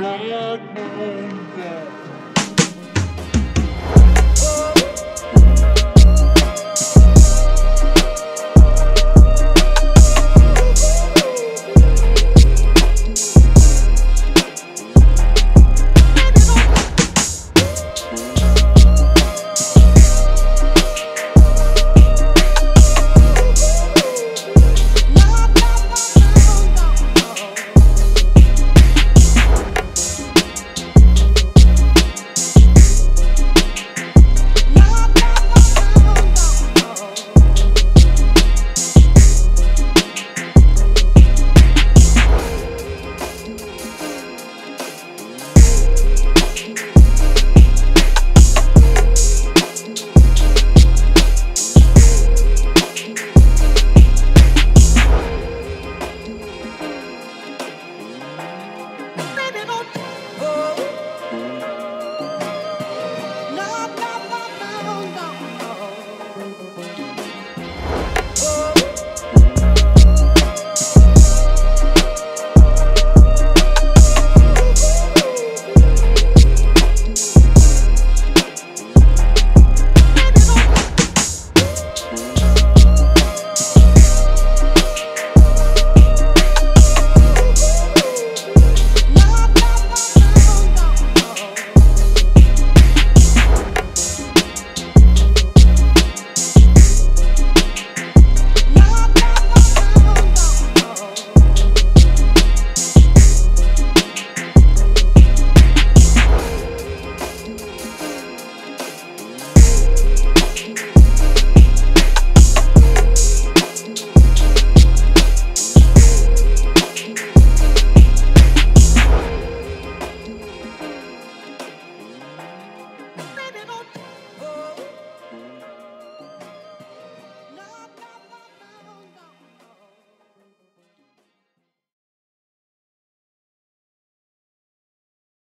bad moon.